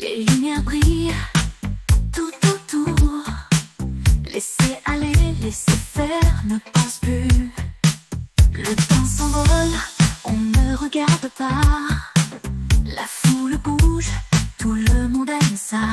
Les lumières brillent tout autour. Laissez aller, laissez faire, ne pense plus. Le temps s'envole, on ne regarde pas. La foule bouge, tout le monde aime ça.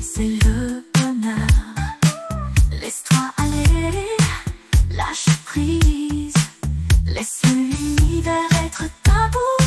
c'est le bonheur. Laisse-toi aller, lâche prise, laisse l'univers être ta bouche.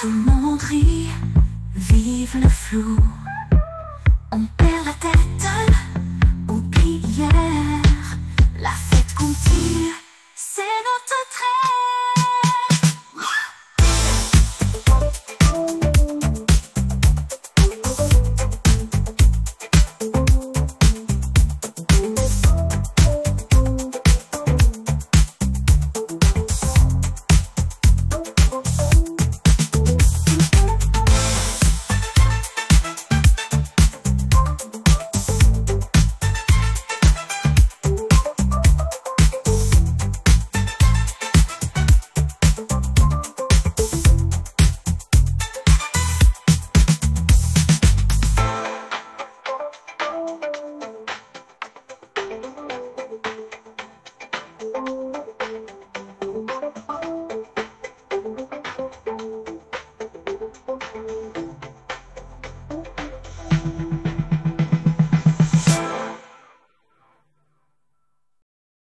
tout le monde rit, vive le flou.